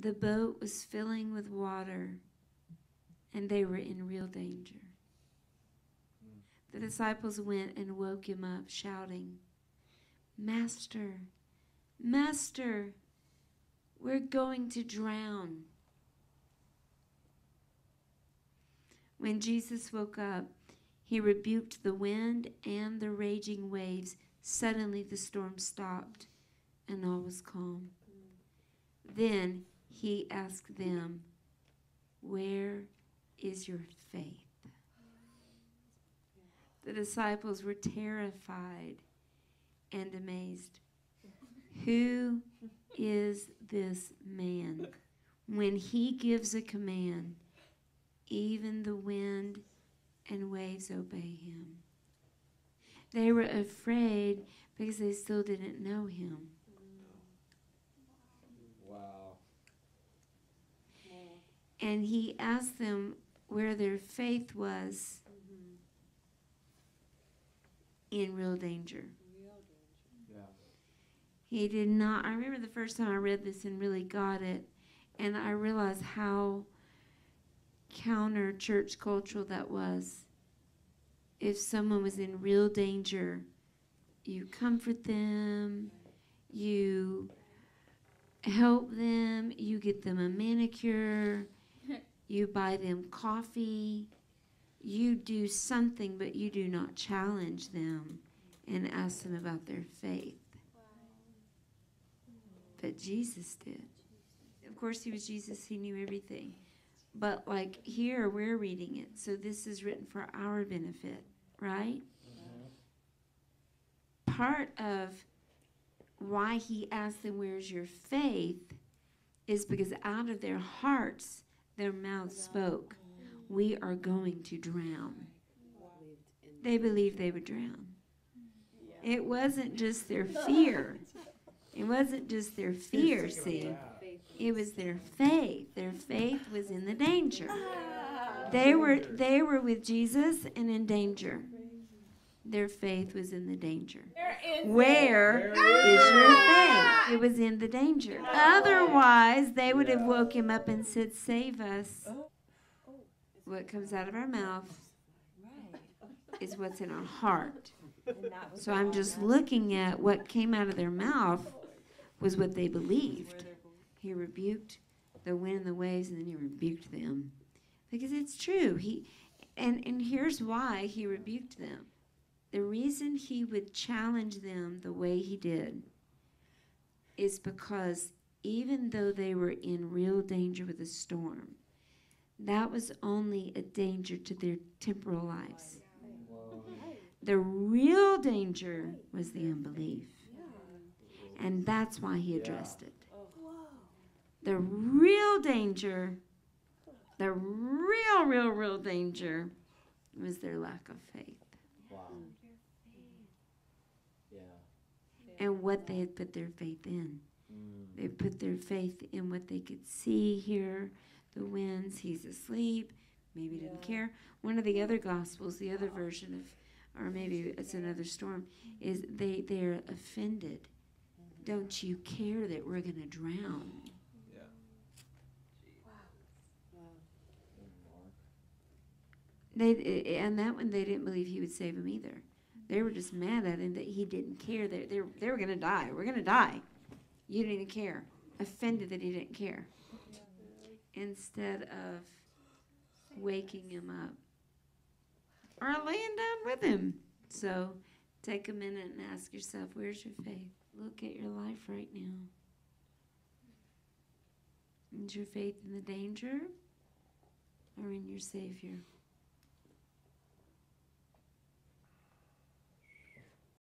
the boat was filling with water and they were in real danger. The hmm. disciples went and woke him up, shouting, Master, Master, we're going to drown. When Jesus woke up, he rebuked the wind and the raging waves. Suddenly the storm stopped and all was calm. Hmm. Then he asked them, Where is your faith? The disciples were terrified and amazed. Who is this man? When he gives a command, even the wind and waves obey him. They were afraid because they still didn't know him. Wow. And he asked them where their faith was in real danger. He did not. I remember the first time I read this and really got it, and I realized how counter church cultural that was. If someone was in real danger, you comfort them, you help them, you get them a manicure, you buy them coffee, you do something, but you do not challenge them and ask them about their faith. But Jesus did. Of course, he was Jesus, he knew everything. But like here, we're reading it, so this is written for our benefit, right? Part of why he asked them, Where's your faith? is because out of their hearts, their mouths spoke, We are going to drown. They believed they would drown. It wasn't just their fear. It wasn't just their fear, see. It was their faith. Their faith was in the danger. They were they were with Jesus and in danger. Their faith was in the danger. Where is your ah! faith? It was in the danger. Otherwise, they would have woke him up and said, "Save us." What comes out of our mouth is what's in our heart. So I'm just looking at what came out of their mouth was what they believed. He rebuked the wind and the waves, and then he rebuked them because it's true. He and and here's why he rebuked them. The reason he would challenge them the way he did is because even though they were in real danger with a storm, that was only a danger to their temporal lives. The real danger was the unbelief. And that's why he addressed it. The real danger, the real, real, real danger was their lack of faith Wow. Yeah. And what they had put their faith in. Mm. They put their faith in what they could see, hear, the winds, he's asleep, maybe didn't care. One of the other gospels, the other version of, or maybe it's another storm, is they, they're offended. Don't you care that we're going to drown? Yeah. Mark. They, and that one, they didn't believe he would save them either. They were just mad at him that he didn't care. They, they, they were going to die. We're going to die. You didn't even care. Offended that he didn't care. Instead of waking him up or laying down with him. So take a minute and ask yourself, where's your faith? Look at your life right now. Is your faith in the danger or in your Savior?